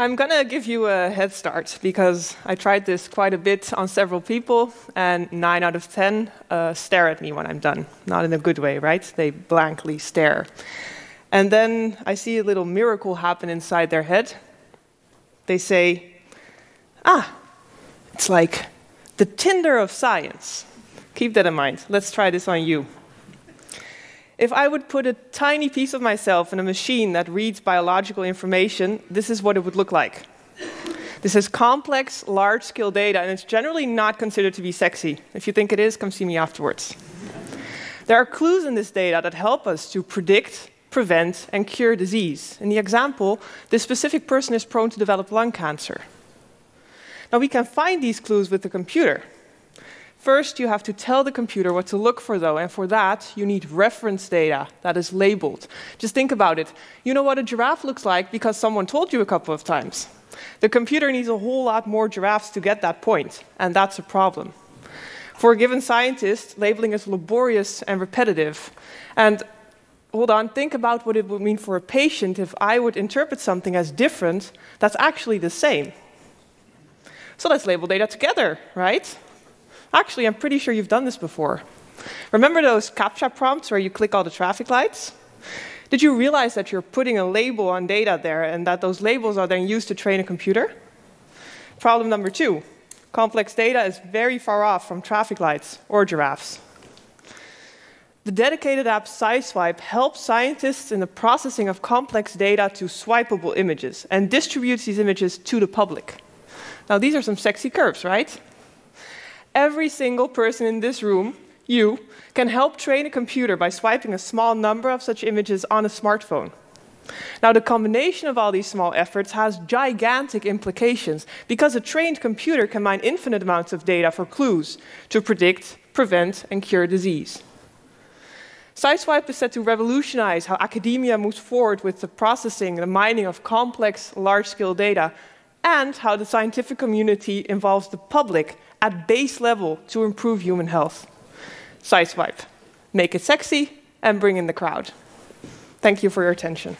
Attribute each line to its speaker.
Speaker 1: I'm going to give you a head start because I tried this quite a bit on several people, and nine out of ten uh, stare at me when I'm done. Not in a good way, right? They blankly stare. And then I see a little miracle happen inside their head. They say, Ah, it's like the Tinder of science. Keep that in mind. Let's try this on you. If I would put a tiny piece of myself in a machine that reads biological information, this is what it would look like. This is complex, large scale data, and it's generally not considered to be sexy. If you think it is, come see me afterwards. There are clues in this data that help us to predict, prevent, and cure disease. In the example, this specific person is prone to develop lung cancer. Now, we can find these clues with the computer. First, you have to tell the computer what to look for, though, and for that, you need reference data that is labeled. Just think about it. You know what a giraffe looks like because someone told you a couple of times. The computer needs a whole lot more giraffes to get that point, and that's a problem. For a given scientist, labeling is laborious and repetitive. And hold on, think about what it would mean for a patient if I would interpret something as different that's actually the same. So let's label data together, right? Actually, I'm pretty sure you've done this before. Remember those CAPTCHA prompts where you click all the traffic lights? Did you realize that you're putting a label on data there and that those labels are then used to train a computer? Problem number two complex data is very far off from traffic lights or giraffes. The dedicated app SciSwipe helps scientists in the processing of complex data to swipeable images and distributes these images to the public. Now, these are some sexy curves, right? Every single person in this room, you, can help train a computer by swiping a small number of such images on a smartphone. Now, the combination of all these small efforts has gigantic implications because a trained computer can mine infinite amounts of data for clues to predict, prevent, and cure disease. SciSwipe is set to revolutionize how academia moves forward with the processing and the mining of complex, large scale data, and how the scientific community involves the public at base level to improve human health. SciSwipe. Make it sexy and bring in the crowd. Thank you for your attention.